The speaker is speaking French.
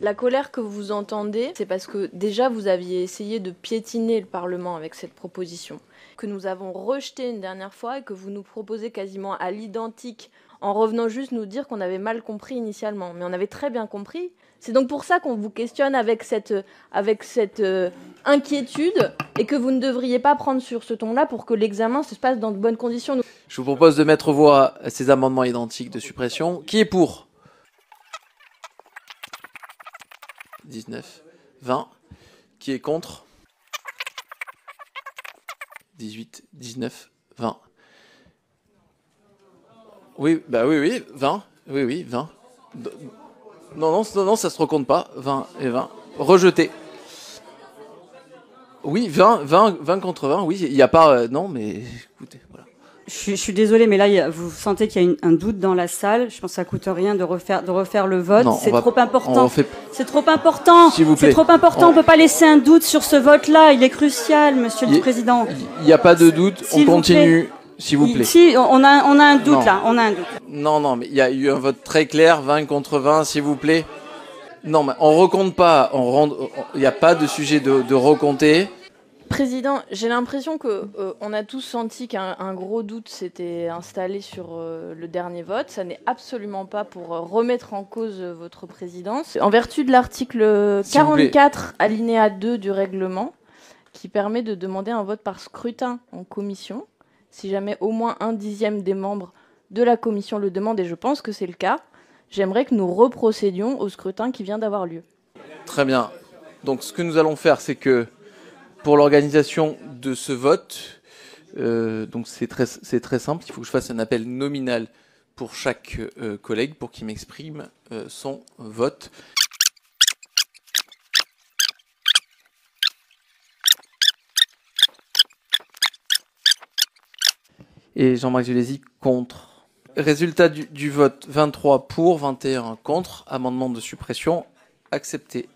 La colère que vous entendez, c'est parce que déjà vous aviez essayé de piétiner le Parlement avec cette proposition, que nous avons rejeté une dernière fois et que vous nous proposez quasiment à l'identique en revenant juste nous dire qu'on avait mal compris initialement. Mais on avait très bien compris. C'est donc pour ça qu'on vous questionne avec cette, avec cette euh, inquiétude et que vous ne devriez pas prendre sur ce ton-là pour que l'examen se passe dans de bonnes conditions. Je vous propose de mettre voix à ces amendements identiques de suppression. Qui est pour? 19, 20. Qui est contre? 18, 19, 20. Oui, bah oui, oui, 20. Oui, oui, 20. Non, non, non, ça se recompte pas. 20 et 20. Rejeté. Oui, 20, 20, 20 contre 20, oui, il n'y a pas... euh, non, mais écoutez. Je suis, je suis désolée, mais là, y a- vous sentez qu'il y a une- un doute dans la salle. Je pense que ça coûte rien de refaire, de refaire le vote. C'est trop important. C'est trop important. S'il vous C'est plaît. trop important. On- On peut pas laisser un doute sur ce vote-là. Il est crucial, Monsieur le Président. Il n'y a pas de doute, on continue, s'il vous plaît. Si, on a, on a un doute Non. là. On a un doute. Non, non, mais il y a eu un vote très clair, 20 contre 20, s'il vous plaît. Non, mais on recompte pas, on il n'y a pas de sujet de, de recompter. Président, j'ai l'impression que euh, on a tous senti qu'un un gros doute s'était installé sur euh, le dernier vote. Ça n'est absolument pas pour euh, remettre en cause votre présidence. En vertu de l'article S'il vous plaît. 44 alinéa 2 du règlement, qui permet de demander un vote par scrutin en commission, si jamais au moins un dixième des membres de la commission le demande, et je pense que c'est le cas, j'aimerais que nous reprocédions au scrutin qui vient d'avoir lieu. Très bien. Donc ce que nous allons faire, c'est que pour l'organisation de ce vote, euh, donc c'est très, simple, il faut que je fasse un appel nominal pour chaque euh, collègue pour qu'il m'exprime euh, son vote. Et Jean-Marc Julézy contre. Résultat du, du vote 23 pour, 21 contre. Amendement de suppression accepté.